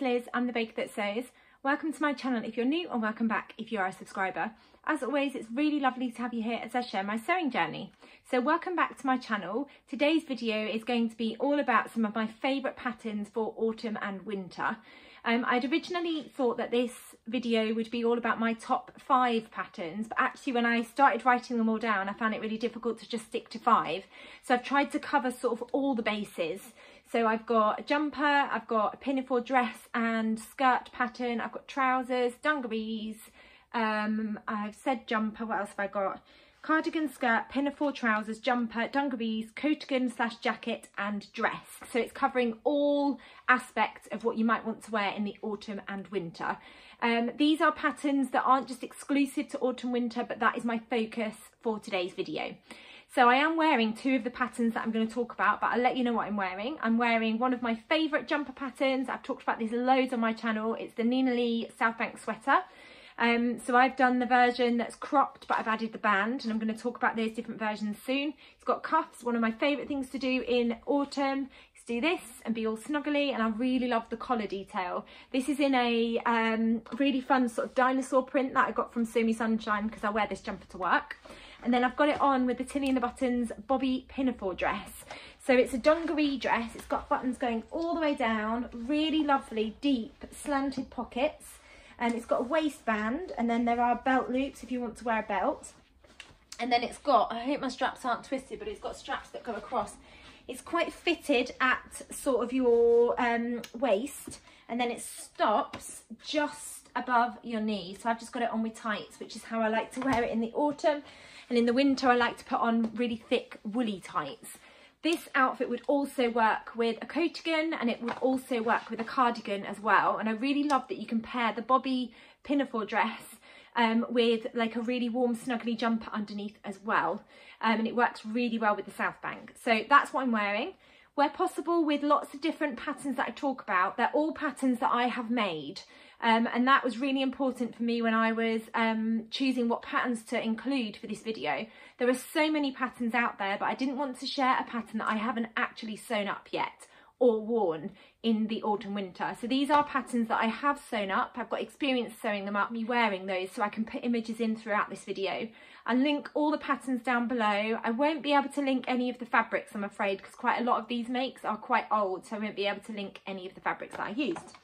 name's Liz, I'm the baker that sews. Welcome to my channel if you're new and welcome back if you are a subscriber. As always, it's really lovely to have you here as I share my sewing journey. So welcome back to my channel. Today's video is going to be all about some of my favourite patterns for autumn and winter. Um, I'd originally thought that this video would be all about my top five patterns, but actually when I started writing them all down, I found it really difficult to just stick to five. So I've tried to cover sort of all the bases. So I've got a jumper, I've got a pinafore dress and skirt pattern, I've got trousers, dungarees, um, I've said jumper, what else have I got? cardigan skirt, pinafore trousers, jumper, dungarees, coatigan slash jacket and dress. So it's covering all aspects of what you might want to wear in the autumn and winter. Um, these are patterns that aren't just exclusive to autumn winter, but that is my focus for today's video. So I am wearing two of the patterns that I'm going to talk about, but I'll let you know what I'm wearing. I'm wearing one of my favourite jumper patterns. I've talked about these loads on my channel. It's the Nina Lee Southbank sweater. Um, so I've done the version that's cropped, but I've added the band and I'm going to talk about those different versions soon. It's got cuffs, one of my favourite things to do in autumn is do this and be all snuggly and I really love the collar detail. This is in a um, really fun sort of dinosaur print that I got from Sew Me Sunshine because I wear this jumper to work. And then I've got it on with the Tilly and the Buttons Bobbi Pinafore dress. So it's a dungaree dress, it's got buttons going all the way down, really lovely deep slanted pockets. And it's got a waistband and then there are belt loops if you want to wear a belt. And then it's got I hope my straps aren't twisted but it's got straps that go across. It's quite fitted at sort of your um, waist and then it stops just above your knee. So I've just got it on with tights which is how I like to wear it in the autumn and in the winter I like to put on really thick woolly tights this outfit would also work with a coatigan and it would also work with a cardigan as well. And I really love that you can pair the Bobbi pinafore dress um, with like a really warm snuggly jumper underneath as well. Um, and it works really well with the Southbank. So that's what I'm wearing. Where possible with lots of different patterns that I talk about, they're all patterns that I have made. Um, and that was really important for me when I was um, choosing what patterns to include for this video. There are so many patterns out there, but I didn't want to share a pattern that I haven't actually sewn up yet or worn in the autumn winter. So these are patterns that I have sewn up. I've got experience sewing them up, me wearing those so I can put images in throughout this video. I'll link all the patterns down below. I won't be able to link any of the fabrics I'm afraid because quite a lot of these makes are quite old so I won't be able to link any of the fabrics that I used.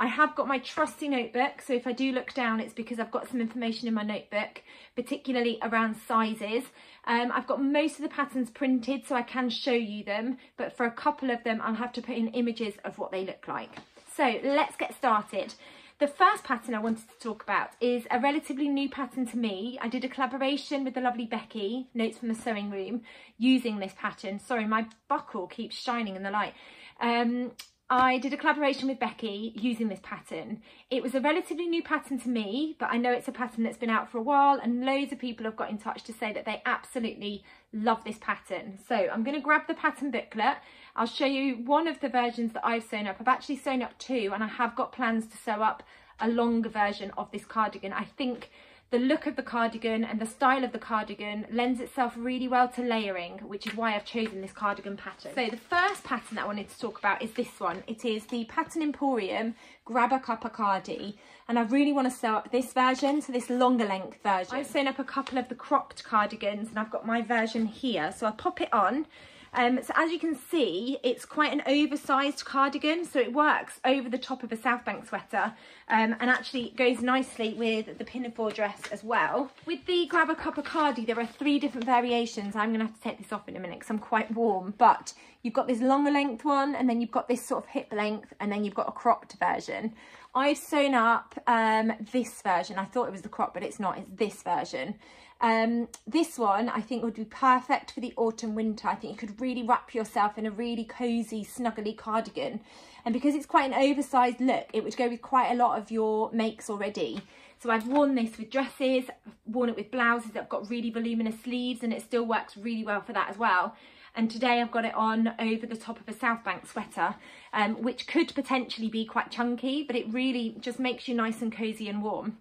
I have got my trusty notebook, so if I do look down, it's because I've got some information in my notebook, particularly around sizes. Um, I've got most of the patterns printed, so I can show you them, but for a couple of them, I'll have to put in images of what they look like. So let's get started. The first pattern I wanted to talk about is a relatively new pattern to me. I did a collaboration with the lovely Becky, Notes from the Sewing Room, using this pattern. Sorry, my buckle keeps shining in the light. Um, I did a collaboration with Becky using this pattern. It was a relatively new pattern to me, but I know it's a pattern that's been out for a while and loads of people have got in touch to say that they absolutely love this pattern. So I'm going to grab the pattern booklet. I'll show you one of the versions that I've sewn up. I've actually sewn up two and I have got plans to sew up a longer version of this cardigan. I think the look of the cardigan and the style of the cardigan lends itself really well to layering, which is why I've chosen this cardigan pattern. So the first pattern that I wanted to talk about is this one. It is the Pattern Emporium Grab a Cuppa Cardi, and I really want to sew up this version, so this longer length version. I've sewn up a couple of the cropped cardigans, and I've got my version here, so I'll pop it on um, so as you can see, it's quite an oversized cardigan, so it works over the top of a Southbank sweater um, and actually goes nicely with the pinafore dress as well. With the Grab a Cuppa Cardi, there are three different variations. I'm going to have to take this off in a minute because I'm quite warm, but you've got this longer length one and then you've got this sort of hip length and then you've got a cropped version. I've sewn up um, this version. I thought it was the crop, but it's not. It's this version. Um, this one I think would be perfect for the autumn winter. I think you could really wrap yourself in a really cosy, snuggly cardigan. And because it's quite an oversized look, it would go with quite a lot of your makes already. So I've worn this with dresses, I've worn it with blouses that have got really voluminous sleeves and it still works really well for that as well. And today I've got it on over the top of a Southbank sweater, um, which could potentially be quite chunky, but it really just makes you nice and cozy and warm.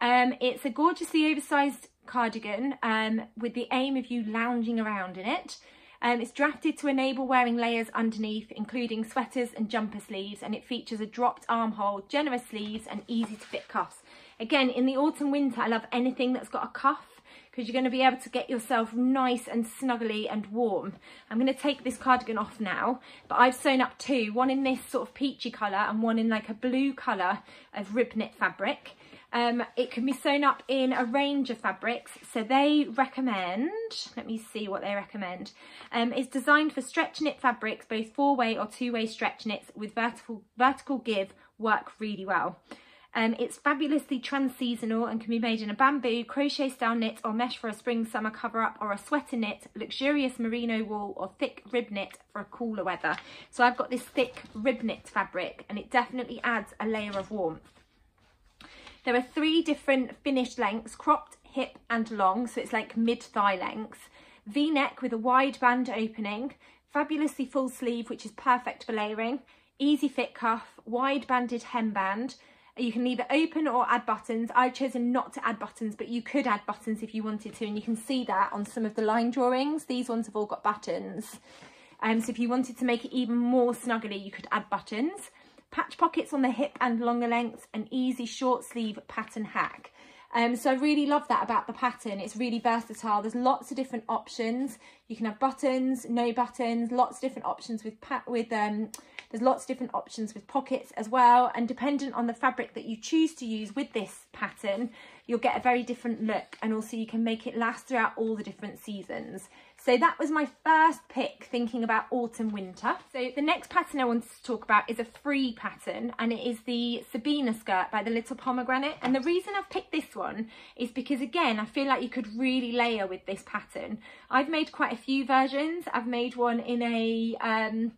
Um, it's a gorgeously oversized cardigan um, with the aim of you lounging around in it. Um, it's drafted to enable wearing layers underneath, including sweaters and jumper sleeves, and it features a dropped armhole, generous sleeves, and easy to fit cuffs. Again, in the autumn winter, I love anything that's got a cuff because you're going to be able to get yourself nice and snuggly and warm. I'm going to take this cardigan off now, but I've sewn up two, one in this sort of peachy colour and one in like a blue colour of rib knit fabric. Um, it can be sewn up in a range of fabrics. So they recommend, let me see what they recommend. Um, it's designed for stretch knit fabrics, both four-way or two-way stretch knits with vertical, vertical give work really well. Um, it's fabulously trans-seasonal and can be made in a bamboo, crochet style knit or mesh for a spring summer cover up or a sweater knit, luxurious merino wool or thick rib knit for a cooler weather. So I've got this thick rib knit fabric and it definitely adds a layer of warmth. There are three different finished lengths, cropped, hip and long, so it's like mid-thigh length. V-neck with a wide band opening, fabulously full sleeve, which is perfect for layering, easy fit cuff, wide banded hemband. You can either open or add buttons. I've chosen not to add buttons, but you could add buttons if you wanted to, and you can see that on some of the line drawings. These ones have all got buttons. Um, so if you wanted to make it even more snuggly, you could add buttons patch pockets on the hip and longer lengths, an easy short sleeve pattern hack. Um, so I really love that about the pattern. It's really versatile. There's lots of different options. You can have buttons, no buttons, lots of different options with pat with um, there's lots of different options with pockets as well. And dependent on the fabric that you choose to use with this pattern, you'll get a very different look. And also you can make it last throughout all the different seasons. So that was my first pick thinking about autumn winter. So the next pattern I wanted to talk about is a free pattern and it is the Sabina skirt by the Little Pomegranate. And the reason I've picked this one is because again, I feel like you could really layer with this pattern. I've made quite a few versions. I've made one in a, um,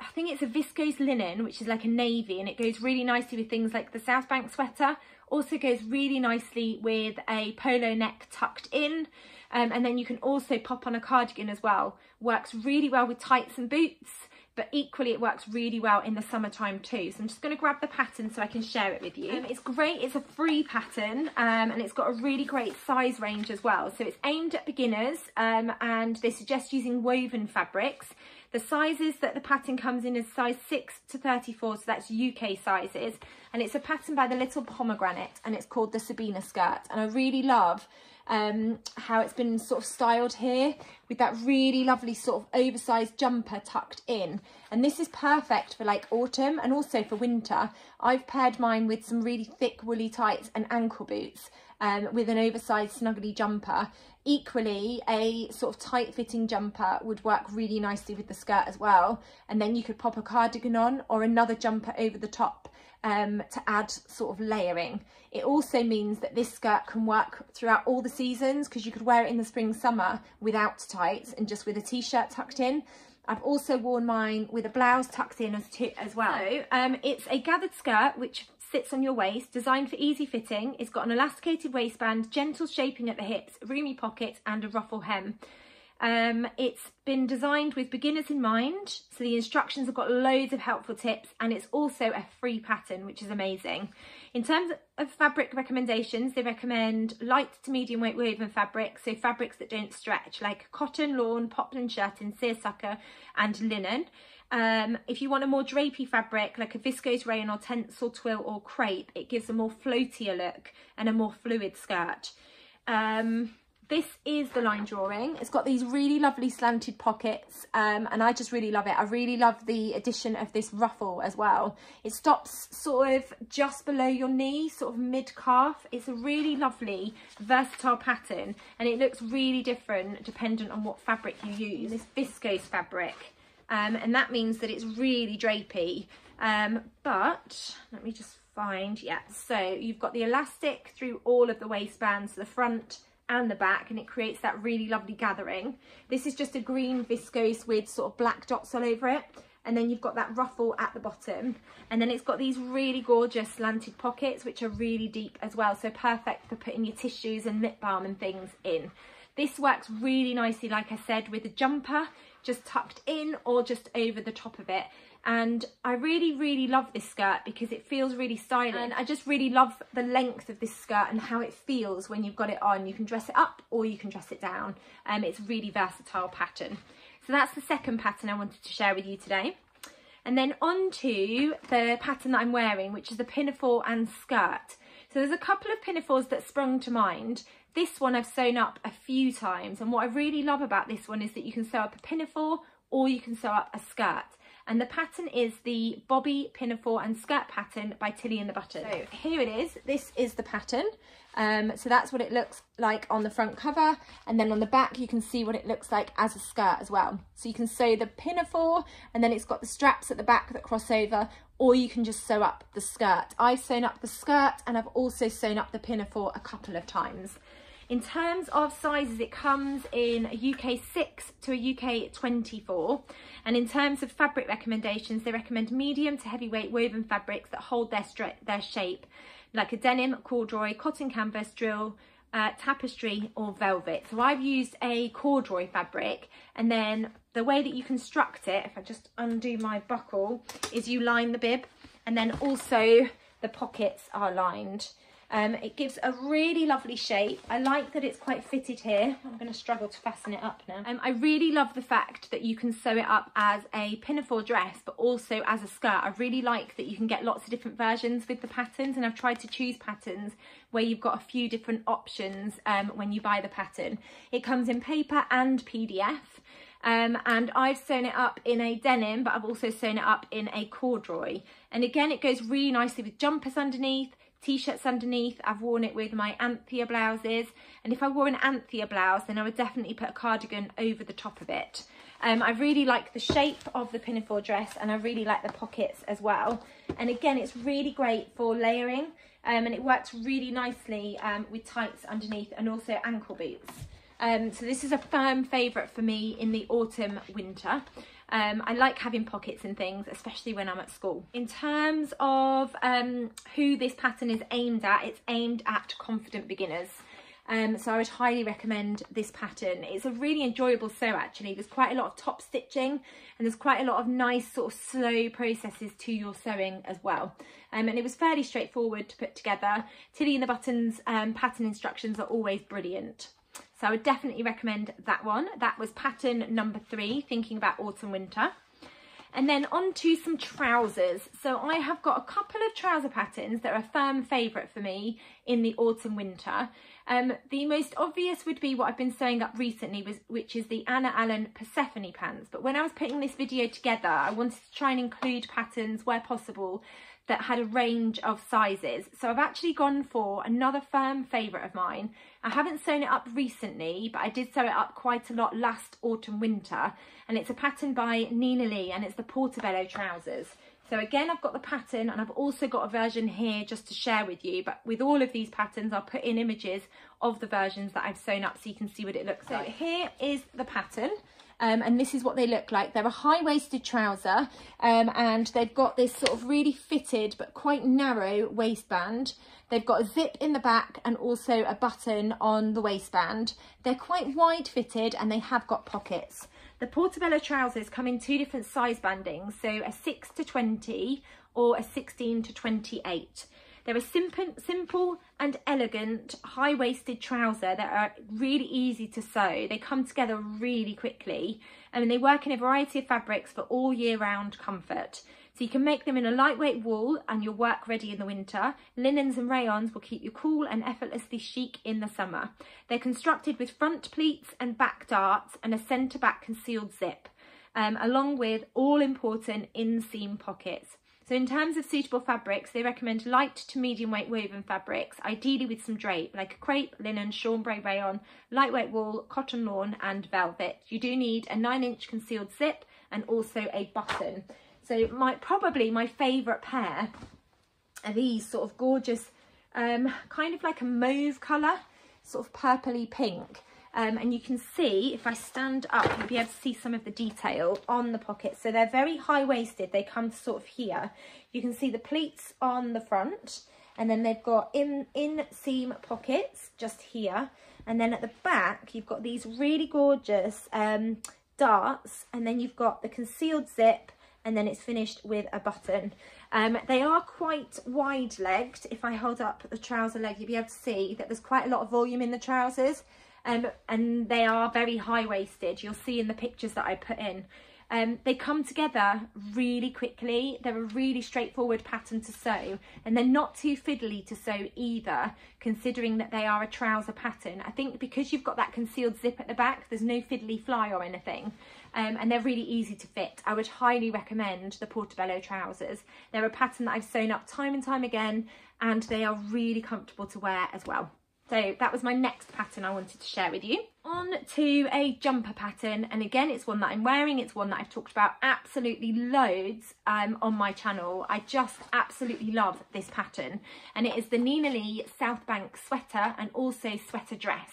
I think it's a viscose linen, which is like a navy, and it goes really nicely with things like the Southbank sweater. Also goes really nicely with a polo neck tucked in. Um, and then you can also pop on a cardigan as well. Works really well with tights and boots, but equally it works really well in the summertime too. So I'm just going to grab the pattern so I can share it with you. Um, it's great, it's a free pattern um, and it's got a really great size range as well. So it's aimed at beginners um, and they suggest using woven fabrics. The sizes that the pattern comes in is size 6 to 34, so that's UK sizes. And it's a pattern by the Little Pomegranate and it's called the Sabina skirt. And I really love um, how it's been sort of styled here with that really lovely sort of oversized jumper tucked in. And this is perfect for like autumn and also for winter. I've paired mine with some really thick woolly tights and ankle boots um, with an oversized snuggly jumper. Equally, a sort of tight fitting jumper would work really nicely with the skirt as well. And then you could pop a cardigan on or another jumper over the top um, to add sort of layering. It also means that this skirt can work throughout all the seasons because you could wear it in the spring, summer without tights and just with a t-shirt tucked in. I've also worn mine with a blouse tucked in as, as well. So, um, it's a gathered skirt which sits on your waist, designed for easy fitting. It's got an elasticated waistband, gentle shaping at the hips, roomy pockets and a ruffle hem. Um, it's been designed with beginners in mind, so the instructions have got loads of helpful tips and it's also a free pattern, which is amazing. In terms of fabric recommendations, they recommend light to medium weight woven fabric, so fabrics that don't stretch, like cotton, lawn, poplin shirt, shirting, seersucker and linen. Um, if you want a more drapey fabric, like a viscose rayon or tencel twill or crepe, it gives a more floatier look and a more fluid skirt. Um, this is the line drawing. It's got these really lovely slanted pockets um, and I just really love it. I really love the addition of this ruffle as well. It stops sort of just below your knee, sort of mid-calf. It's a really lovely, versatile pattern and it looks really different dependent on what fabric you use. This viscose fabric um, and that means that it's really drapey. Um, but let me just find, yeah, so you've got the elastic through all of the waistbands, the front, and the back and it creates that really lovely gathering. This is just a green viscose with sort of black dots all over it and then you've got that ruffle at the bottom and then it's got these really gorgeous slanted pockets which are really deep as well so perfect for putting your tissues and lip balm and things in. This works really nicely like I said with a jumper just tucked in or just over the top of it and I really really love this skirt because it feels really stylish and I just really love the length of this skirt and how it feels when you've got it on you can dress it up or you can dress it down and um, it's really versatile pattern So that's the second pattern I wanted to share with you today. And then on to the pattern that I'm wearing, which is the pinafore and skirt. So there's a couple of pinafores that sprung to mind. This one I've sewn up a few times. And what I really love about this one is that you can sew up a pinafore or you can sew up a skirt. And the pattern is the Bobbi Pinafore and Skirt pattern by Tilly and the Buttons. So here it is. This is the pattern. Um, so that's what it looks like on the front cover. And then on the back, you can see what it looks like as a skirt as well. So you can sew the pinafore and then it's got the straps at the back that cross over or you can just sew up the skirt. I've sewn up the skirt and I've also sewn up the pinafore a couple of times. In terms of sizes, it comes in a UK 6 to a UK 24. And in terms of fabric recommendations, they recommend medium to heavyweight woven fabrics that hold their, their shape, like a denim, corduroy, cotton canvas, drill, uh, tapestry or velvet. So I've used a corduroy fabric and then the way that you construct it, if I just undo my buckle, is you line the bib and then also the pockets are lined. Um, it gives a really lovely shape. I like that it's quite fitted here. I'm going to struggle to fasten it up now. Um, I really love the fact that you can sew it up as a pinafore dress, but also as a skirt. I really like that you can get lots of different versions with the patterns, and I've tried to choose patterns where you've got a few different options um, when you buy the pattern. It comes in paper and PDF. Um, and I've sewn it up in a denim, but I've also sewn it up in a corduroy. And again, it goes really nicely with jumpers underneath, t-shirts underneath. I've worn it with my Anthea blouses. And if I wore an Anthea blouse, then I would definitely put a cardigan over the top of it. Um, I really like the shape of the pinafore dress and I really like the pockets as well. And again, it's really great for layering um, and it works really nicely um, with tights underneath and also ankle boots. Um, so this is a firm favourite for me in the autumn winter. Um, I like having pockets and things, especially when I'm at school. In terms of um, who this pattern is aimed at, it's aimed at confident beginners. Um, so I would highly recommend this pattern. It's a really enjoyable sew actually. There's quite a lot of top stitching and there's quite a lot of nice sort of slow processes to your sewing as well. Um, and it was fairly straightforward to put together. Tilly and the Buttons um, pattern instructions are always brilliant. I would definitely recommend that one. That was pattern number three, thinking about autumn winter. And then on to some trousers. So I have got a couple of trouser patterns that are a firm favourite for me in the autumn winter. Um, the most obvious would be what I've been sewing up recently, was, which is the Anna Allen Persephone pants. But when I was putting this video together, I wanted to try and include patterns where possible that had a range of sizes. So I've actually gone for another firm favourite of mine. I haven't sewn it up recently, but I did sew it up quite a lot last autumn winter. And it's a pattern by Nina Lee and it's the Portobello trousers. So again, I've got the pattern and I've also got a version here just to share with you. But with all of these patterns, I'll put in images of the versions that I've sewn up so you can see what it looks so like. So here is the pattern. Um, and this is what they look like. They're a high-waisted trouser um, and they've got this sort of really fitted but quite narrow waistband. They've got a zip in the back and also a button on the waistband. They're quite wide fitted and they have got pockets. The Portobello trousers come in two different size bandings, so a 6 to 20 or a 16 to 28. They're a simple, simple and elegant high-waisted trouser that are really easy to sew. They come together really quickly and they work in a variety of fabrics for all year round comfort. So you can make them in a lightweight wool and you'll work ready in the winter. Linens and rayons will keep you cool and effortlessly chic in the summer. They're constructed with front pleats and back darts and a centre back concealed zip, um, along with all important inseam pockets. So in terms of suitable fabrics, they recommend light to medium weight woven fabrics, ideally with some drape, like crepe, linen, chambray rayon, lightweight wool, cotton lawn and velvet. You do need a 9 inch concealed zip and also a button. So my probably my favourite pair are these sort of gorgeous, um, kind of like a mauve colour, sort of purpley pink. Um, and you can see, if I stand up, you'll be able to see some of the detail on the pockets. So they're very high-waisted. They come sort of here. You can see the pleats on the front. And then they've got in, in-seam pockets just here. And then at the back, you've got these really gorgeous um, darts. And then you've got the concealed zip. And then it's finished with a button. Um, they are quite wide legged. If I hold up the trouser leg, you'll be able to see that there's quite a lot of volume in the trousers. um, and they are very high-waisted. You'll see in the pictures that I put in. Um, they come together really quickly. They're a really straightforward pattern to sew and they're not too fiddly to sew either, considering that they are a trouser pattern. I think because you've got that concealed zip at the back, there's no fiddly fly or anything. Um, and they're really easy to fit. I would highly recommend the Portobello trousers. They're a pattern that I've sewn up time and time again and they are really comfortable to wear as well. So that was my next pattern I wanted to share with you. On to a jumper pattern and again it's one that I'm wearing, it's one that I've talked about absolutely loads um, on my channel. I just absolutely love this pattern and it is the Nina Lee Southbank sweater and also sweater dress.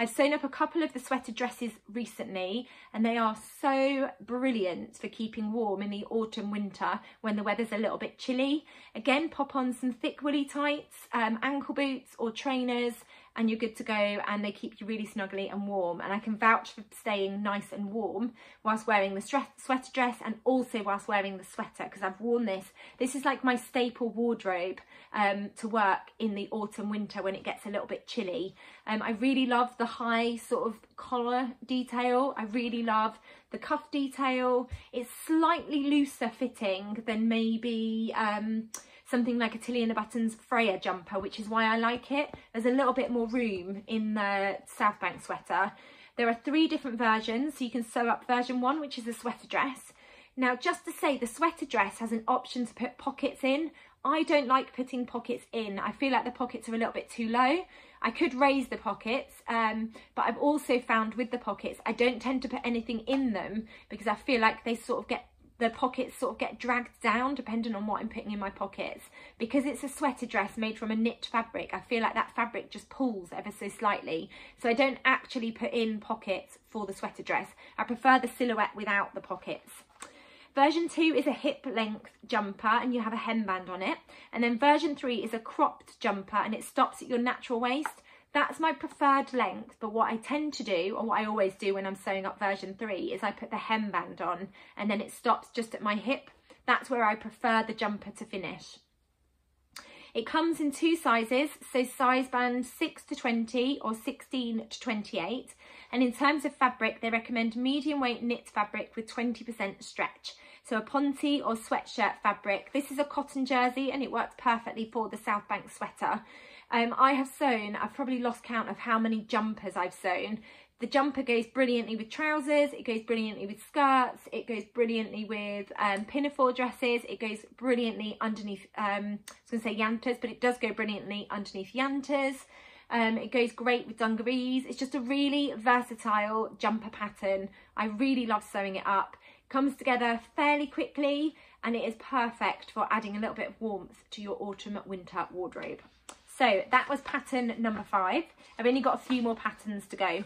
I've sewn up a couple of the sweater dresses recently and they are so brilliant for keeping warm in the autumn winter when the weather's a little bit chilly. Again, pop on some thick woolly tights, um, ankle boots or trainers and you're good to go and they keep you really snuggly and warm and I can vouch for staying nice and warm whilst wearing the sweater dress and also whilst wearing the sweater because I've worn this. This is like my staple wardrobe um, to work in the autumn winter when it gets a little bit chilly. Um, I really love the high sort of collar detail. I really love the cuff detail. It's slightly looser fitting than maybe um, something like a Tilly and the Buttons Freya jumper, which is why I like it. There's a little bit more room in the Southbank sweater. There are three different versions, so you can sew up version one, which is a sweater dress. Now, just to say, the sweater dress has an option to put pockets in. I don't like putting pockets in. I feel like the pockets are a little bit too low. I could raise the pockets, um, but I've also found with the pockets, I don't tend to put anything in them because I feel like they sort of get the pockets sort of get dragged down depending on what I'm putting in my pockets. Because it's a sweater dress made from a knit fabric, I feel like that fabric just pulls ever so slightly. So I don't actually put in pockets for the sweater dress. I prefer the silhouette without the pockets. Version 2 is a hip length jumper and you have a hemband on it. And then version 3 is a cropped jumper and it stops at your natural waist. That's my preferred length, but what I tend to do, or what I always do when I'm sewing up version 3, is I put the hemband on and then it stops just at my hip. That's where I prefer the jumper to finish. It comes in two sizes, so size band 6 to 20 or 16 to 28. And in terms of fabric, they recommend medium weight knit fabric with 20% stretch. So a ponte or sweatshirt fabric. This is a cotton jersey and it works perfectly for the Southbank sweater. Um, I have sewn, I've probably lost count of how many jumpers I've sewn. The jumper goes brilliantly with trousers, it goes brilliantly with skirts, it goes brilliantly with um, pinafore dresses, it goes brilliantly underneath, um, I was going to say yantas, but it does go brilliantly underneath yantas. Um, it goes great with dungarees. It's just a really versatile jumper pattern. I really love sewing it up. It Comes together fairly quickly and it is perfect for adding a little bit of warmth to your autumn winter wardrobe. So that was pattern number five. I've only got a few more patterns to go.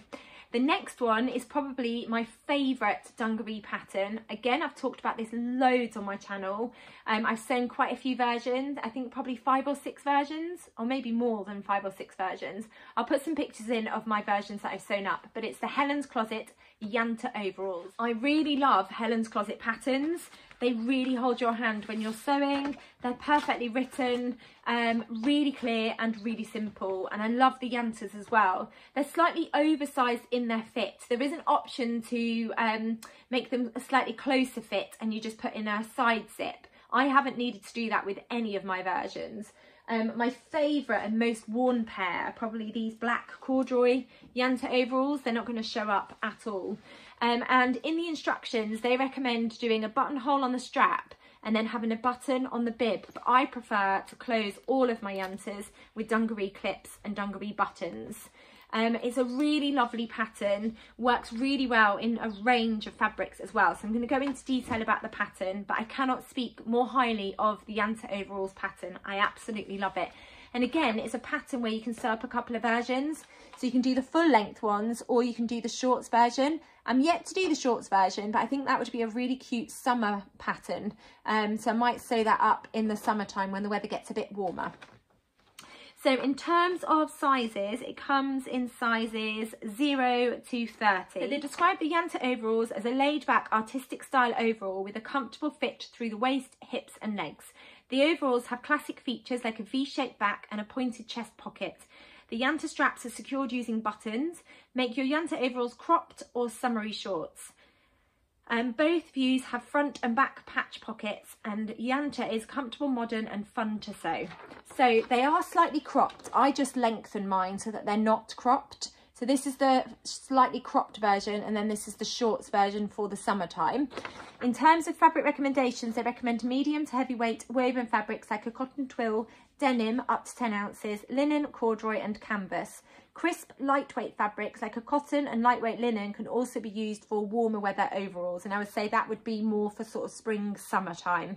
The next one is probably my favourite dungaree pattern. Again, I've talked about this loads on my channel. Um, I've sewn quite a few versions, I think probably five or six versions, or maybe more than five or six versions. I'll put some pictures in of my versions that I've sewn up, but it's the Helen's Closet Yanta overalls. I really love Helen's Closet patterns. They really hold your hand when you're sewing. They're perfectly written, um, really clear and really simple. And I love the yantas as well. They're slightly oversized in their fit. There is an option to um, make them a slightly closer fit and you just put in a side zip. I haven't needed to do that with any of my versions. Um, my favourite and most worn pair are probably these black corduroy Yanta overalls. They're not going to show up at all. Um, and in the instructions, they recommend doing a buttonhole on the strap and then having a button on the bib. But I prefer to close all of my yantas with dungaree clips and dungaree buttons. Um, it's a really lovely pattern, works really well in a range of fabrics as well. So I'm going to go into detail about the pattern, but I cannot speak more highly of the Yanta Overalls pattern. I absolutely love it. And again, it's a pattern where you can sew up a couple of versions. So you can do the full length ones or you can do the shorts version. I'm yet to do the shorts version, but I think that would be a really cute summer pattern. Um, so I might sew that up in the summertime when the weather gets a bit warmer. So in terms of sizes, it comes in sizes 0 to 30. So they describe the Yanta overalls as a laid back artistic style overall with a comfortable fit through the waist, hips and legs. The overalls have classic features like a V-shaped back and a pointed chest pocket. The Yanta straps are secured using buttons. Make your Yanta overalls cropped or summery shorts. Um, both views have front and back patch pockets and Yanta is comfortable, modern and fun to sew. So they are slightly cropped. I just lengthen mine so that they're not cropped. So this is the slightly cropped version and then this is the shorts version for the summertime. In terms of fabric recommendations, they recommend medium to heavyweight woven fabrics like a cotton twill, denim up to 10 ounces, linen, corduroy and canvas. Crisp, lightweight fabrics like a cotton and lightweight linen can also be used for warmer weather overalls. And I would say that would be more for sort of spring, summertime.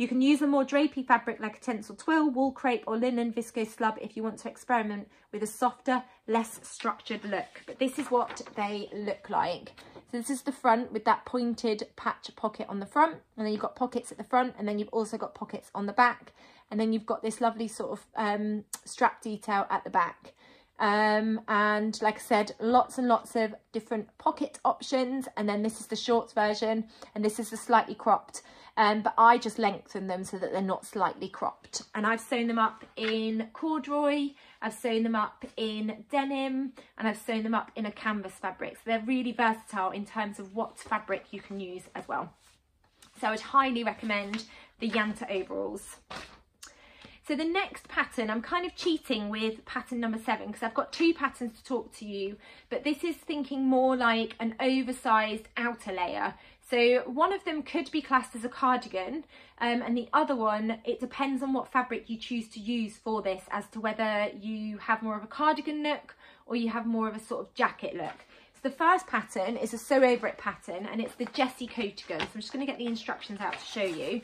You can use a more drapey fabric like a tencel twill, wool crepe or linen viscose slub if you want to experiment with a softer, less structured look. But this is what they look like. So this is the front with that pointed patch pocket on the front and then you've got pockets at the front and then you've also got pockets on the back and then you've got this lovely sort of um, strap detail at the back. Um, and like I said, lots and lots of different pocket options. And then this is the shorts version and this is the slightly cropped. Um, but I just lengthen them so that they're not slightly cropped. And I've sewn them up in corduroy, I've sewn them up in denim, and I've sewn them up in a canvas fabric. So they're really versatile in terms of what fabric you can use as well. So I would highly recommend the Yanta overalls. So the next pattern, I'm kind of cheating with pattern number seven because I've got two patterns to talk to you, but this is thinking more like an oversized outer layer. So one of them could be classed as a cardigan um, and the other one, it depends on what fabric you choose to use for this as to whether you have more of a cardigan look or you have more of a sort of jacket look. So the first pattern is a sew over it pattern and it's the Jessie Coatigan. So I'm just going to get the instructions out to show you.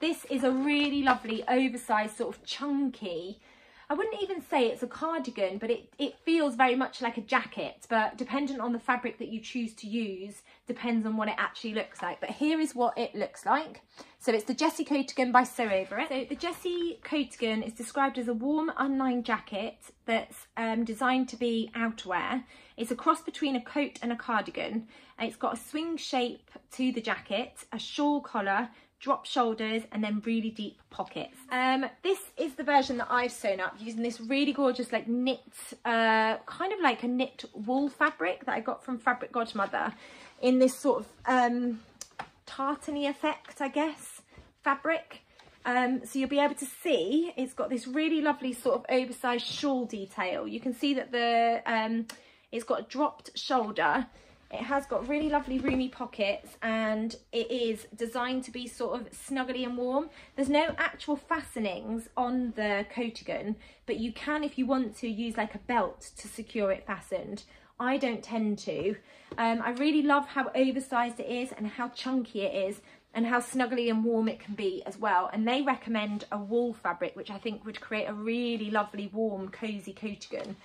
This is a really lovely oversized sort of chunky I wouldn't even say it's a cardigan, but it, it feels very much like a jacket, but dependent on the fabric that you choose to use, depends on what it actually looks like. But here is what it looks like. So it's the Jessie Coatigan by Sew Over It. So the Jessie Coatigan is described as a warm unlined jacket that's um, designed to be outerwear. It's a cross between a coat and a cardigan. And it's got a swing shape to the jacket, a shawl collar, drop shoulders and then really deep pockets. Um, this is the version that I've sewn up using this really gorgeous like knit, uh, kind of like a knit wool fabric that I got from Fabric Godmother in this sort of um, tartany effect, I guess, fabric. Um, so you'll be able to see it's got this really lovely sort of oversized shawl detail. You can see that the um, it's got a dropped shoulder it has got really lovely roomy pockets and it is designed to be sort of snuggly and warm. There's no actual fastenings on the coatigan, but you can, if you want to, use like a belt to secure it fastened. I don't tend to. Um, I really love how oversized it is and how chunky it is and how snuggly and warm it can be as well. And they recommend a wool fabric, which I think would create a really lovely, warm, cozy coatigan.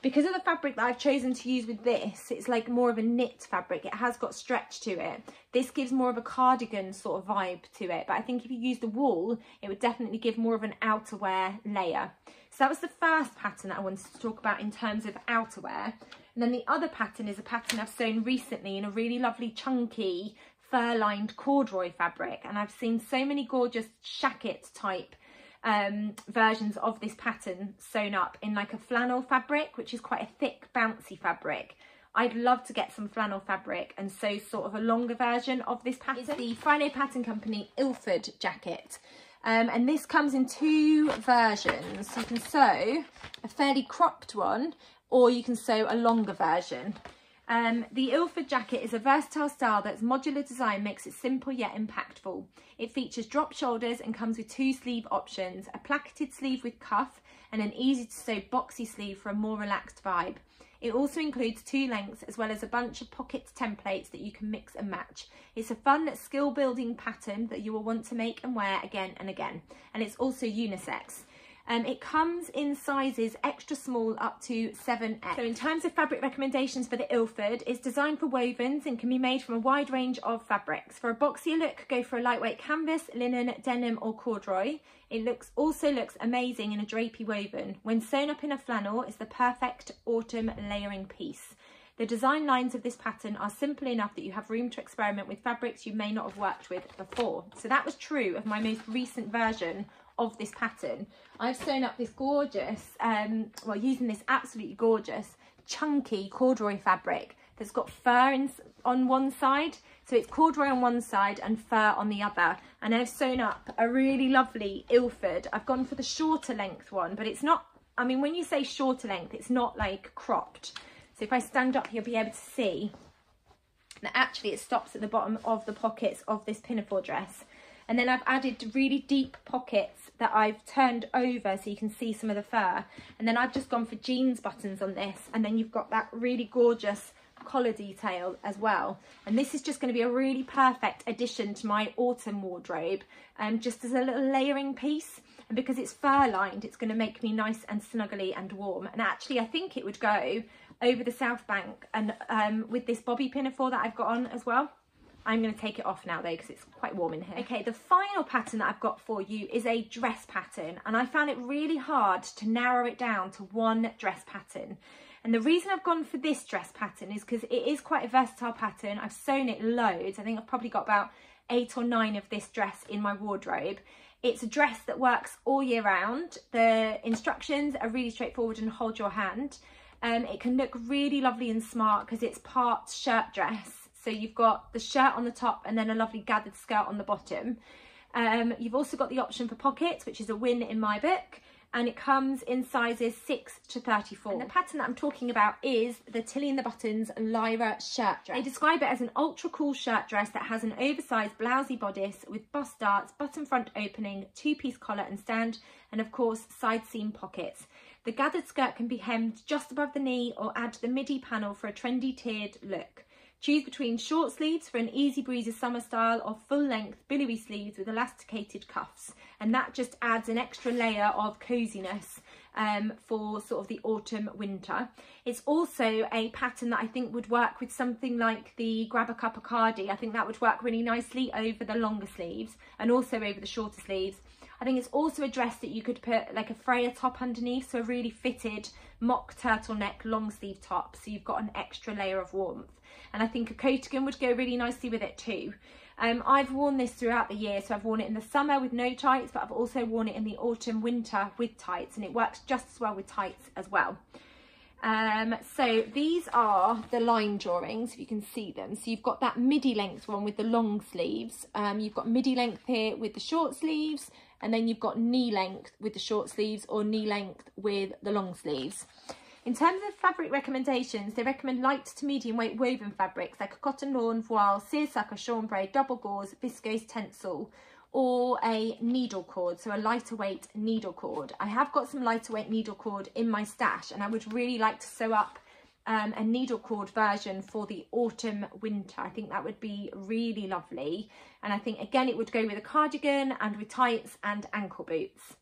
Because of the fabric that I've chosen to use with this, it's like more of a knit fabric. It has got stretch to it. This gives more of a cardigan sort of vibe to it. But I think if you use the wool, it would definitely give more of an outerwear layer. So that was the first pattern that I wanted to talk about in terms of outerwear. And then the other pattern is a pattern I've sewn recently in a really lovely chunky fur-lined corduroy fabric. And I've seen so many gorgeous shacket type um, versions of this pattern sewn up in like a flannel fabric, which is quite a thick, bouncy fabric. I'd love to get some flannel fabric and sew sort of a longer version of this pattern. It's the Friday Pattern Company Ilford jacket. Um, and this comes in two versions. You can sew a fairly cropped one or you can sew a longer version. Um, the Ilford jacket is a versatile style that's modular design makes it simple yet impactful. It features drop shoulders and comes with two sleeve options, a placketed sleeve with cuff and an easy to sew boxy sleeve for a more relaxed vibe. It also includes two lengths as well as a bunch of pocket templates that you can mix and match. It's a fun skill building pattern that you will want to make and wear again and again. And it's also unisex. Um, it comes in sizes extra small up to 7X. So in terms of fabric recommendations for the Ilford, it's designed for wovens and can be made from a wide range of fabrics. For a boxier look, go for a lightweight canvas, linen, denim or corduroy. It looks also looks amazing in a drapey woven. When sewn up in a flannel, it's the perfect autumn layering piece. The design lines of this pattern are simple enough that you have room to experiment with fabrics you may not have worked with before. So that was true of my most recent version of this pattern, I've sewn up this gorgeous, um, well, using this absolutely gorgeous, chunky corduroy fabric that's got fur in, on one side. So it's corduroy on one side and fur on the other. And I've sewn up a really lovely Ilford. I've gone for the shorter length one, but it's not, I mean, when you say shorter length, it's not like cropped. So if I stand up, you'll be able to see that actually it stops at the bottom of the pockets of this pinafore dress. And then I've added really deep pockets that I've turned over so you can see some of the fur. And then I've just gone for jeans buttons on this. And then you've got that really gorgeous collar detail as well. And this is just going to be a really perfect addition to my autumn wardrobe, um, just as a little layering piece. And because it's fur lined, it's going to make me nice and snuggly and warm. And actually, I think it would go over the Southbank and um, with this Bobbi pinafore that I've got on as well. I'm going to take it off now though because it's quite warm in here. Okay, the final pattern that I've got for you is a dress pattern and I found it really hard to narrow it down to one dress pattern. And the reason I've gone for this dress pattern is because it is quite a versatile pattern. I've sewn it loads. I think I've probably got about eight or nine of this dress in my wardrobe. It's a dress that works all year round. The instructions are really straightforward and hold your hand. Um, it can look really lovely and smart because it's part shirt dress. So you've got the shirt on the top and then a lovely gathered skirt on the bottom. Um, you've also got the option for pockets, which is a win in my book. And it comes in sizes 6 to 34. And the pattern that I'm talking about is the Tilly and the Buttons Lyra shirt dress. They describe it as an ultra cool shirt dress that has an oversized blousy bodice with bust darts, button front opening, two-piece collar and stand, and of course side seam pockets. The gathered skirt can be hemmed just above the knee or add the midi panel for a trendy tiered look. Choose between short sleeves for an easy breezy summer style or full length billowy sleeves with elasticated cuffs. And that just adds an extra layer of coziness um, for sort of the autumn winter. It's also a pattern that I think would work with something like the Grab a Cuppa Cardi. I think that would work really nicely over the longer sleeves and also over the shorter sleeves. I think it's also a dress that you could put like a Freya top underneath, so a really fitted mock turtleneck long sleeve top, so you've got an extra layer of warmth. And I think a coatigan would go really nicely with it too. Um, I've worn this throughout the year, so I've worn it in the summer with no tights, but I've also worn it in the autumn winter with tights, and it works just as well with tights as well. Um, so these are the line drawings, if you can see them. So you've got that midi length one with the long sleeves. Um, you've got midi length here with the short sleeves, and then you've got knee length with the short sleeves or knee length with the long sleeves. In terms of fabric recommendations, they recommend light to medium weight woven fabrics like a cotton lawn, voile, seersucker, chambray, double gauze, viscose tencel, or a needle cord, so a lighter weight needle cord. I have got some lighter weight needle cord in my stash and I would really like to sew up um, a needle cord version for the autumn winter. I think that would be really lovely. And I think again, it would go with a cardigan and with tights and ankle boots.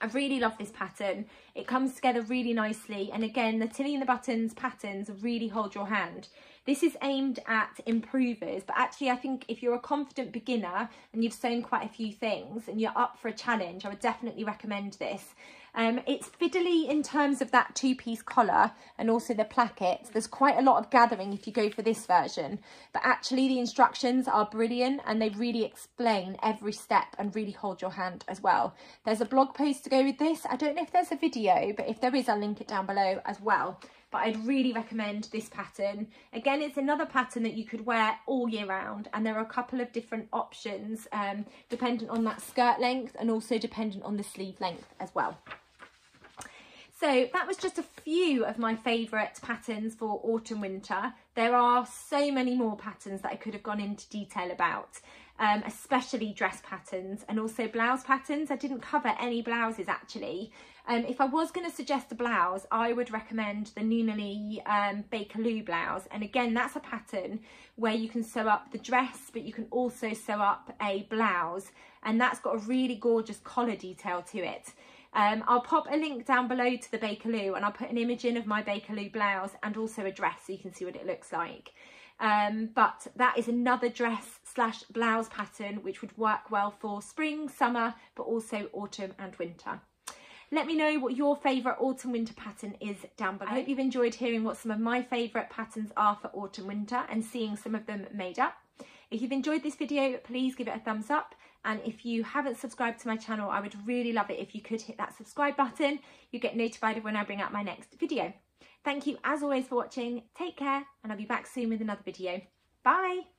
I really love this pattern. It comes together really nicely. And again, the Tilly and the Buttons patterns really hold your hand. This is aimed at improvers, but actually I think if you're a confident beginner and you've sewn quite a few things and you're up for a challenge, I would definitely recommend this. Um, it's fiddly in terms of that two-piece collar and also the plackets. There's quite a lot of gathering if you go for this version, but actually the instructions are brilliant and they really explain every step and really hold your hand as well. There's a blog post to go with this. I don't know if there's a video, but if there is, I'll link it down below as well but I'd really recommend this pattern. Again, it's another pattern that you could wear all year round and there are a couple of different options um, dependent on that skirt length and also dependent on the sleeve length as well. So that was just a few of my favourite patterns for autumn winter. There are so many more patterns that I could have gone into detail about, um, especially dress patterns and also blouse patterns. I didn't cover any blouses actually. Um, if I was going to suggest a blouse, I would recommend the Nina Lee um, Bakerloo blouse. And again, that's a pattern where you can sew up the dress, but you can also sew up a blouse. And that's got a really gorgeous collar detail to it. Um, I'll pop a link down below to the Bakerloo and I'll put an image in of my Bakerloo blouse and also a dress so you can see what it looks like. Um, but that is another dress slash blouse pattern which would work well for spring, summer, but also autumn and winter. Let me know what your favourite autumn winter pattern is down below. I hope you've enjoyed hearing what some of my favourite patterns are for autumn winter and seeing some of them made up. If you've enjoyed this video, please give it a thumbs up. And if you haven't subscribed to my channel, I would really love it if you could hit that subscribe button. You get notified of when I bring out my next video. Thank you as always for watching. Take care and I'll be back soon with another video. Bye.